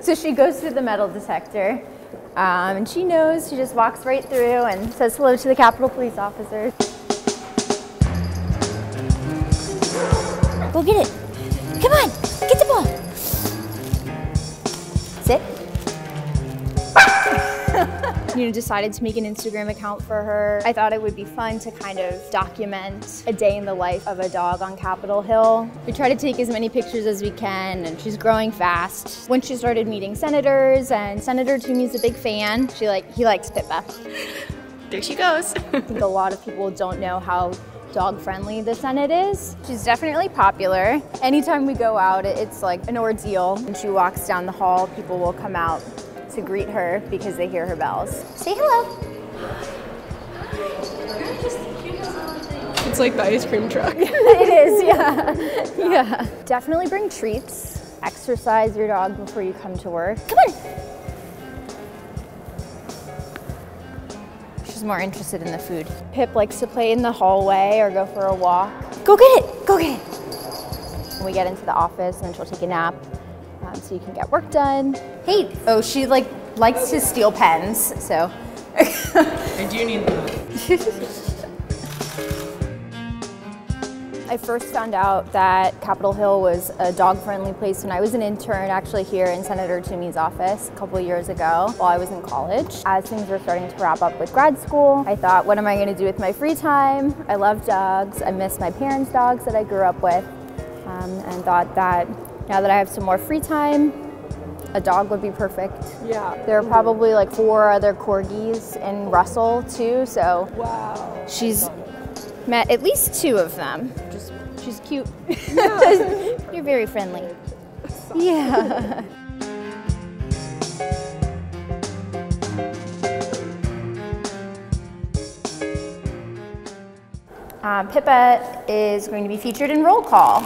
So she goes through the metal detector, um, and she knows. She just walks right through and says hello to the Capitol police officers. Go get it. Come on, get the ball. Sit. You know, decided to make an Instagram account for her. I thought it would be fun to kind of document a day in the life of a dog on Capitol Hill. We try to take as many pictures as we can, and she's growing fast. When she started meeting senators, and Senator Toomey's a big fan, she like he likes Pippa. There she goes. I think a lot of people don't know how dog friendly the Senate is. She's definitely popular. Anytime we go out, it's like an ordeal. When she walks down the hall, people will come out to greet her because they hear her bells. Say hello. It's like the ice cream truck. it is, yeah. Yeah. Definitely bring treats. Exercise your dog before you come to work. Come on. She's more interested in the food. Pip likes to play in the hallway or go for a walk. Go get it, go get it. When we get into the office and then she'll take a nap um, so you can get work done. Hey, oh, she like likes to steal pens, so. I do need that. I first found out that Capitol Hill was a dog-friendly place when I was an intern actually here in Senator Toomey's office a couple years ago while I was in college. As things were starting to wrap up with grad school, I thought, what am I going to do with my free time? I love dogs. I miss my parents' dogs that I grew up with um, and thought that now that I have some more free time, a dog would be perfect. Yeah. There are probably like four other corgis in Russell too, so Wow. she's met at least two of them. Just she's cute. You're very friendly. Yeah. Um, Pippa is going to be featured in Roll Call.